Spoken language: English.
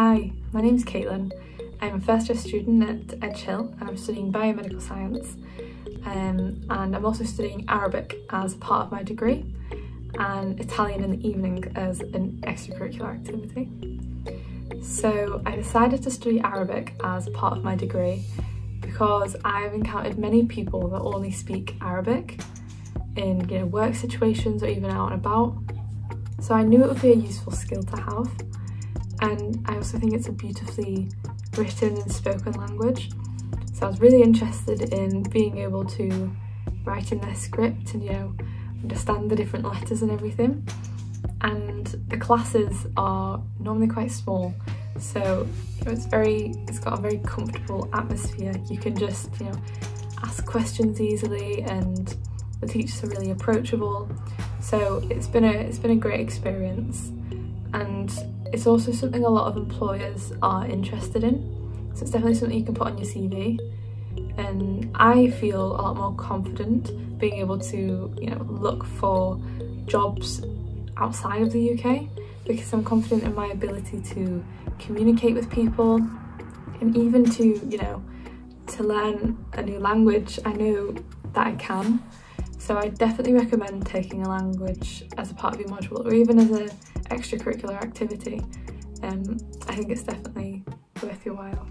Hi, my name's Caitlyn. I'm a first year student at Edge Hill and I'm studying biomedical science um, and I'm also studying Arabic as part of my degree and Italian in the evening as an extracurricular activity. So I decided to study Arabic as part of my degree because I've encountered many people that only speak Arabic in you know, work situations or even out and about. So I knew it would be a useful skill to have and I also think it's a beautifully written and spoken language. So I was really interested in being able to write in their script and you know understand the different letters and everything. And the classes are normally quite small, so it's very it's got a very comfortable atmosphere. You can just you know ask questions easily and the teachers are really approachable. So it's been a it's been a great experience and it's also something a lot of employers are interested in. So it's definitely something you can put on your CV. And I feel a lot more confident being able to, you know, look for jobs outside of the UK because I'm confident in my ability to communicate with people and even to, you know, to learn a new language. I know that I can. So I definitely recommend taking a language as a part of your module or even as an extracurricular activity. Um, I think it's definitely worth your while.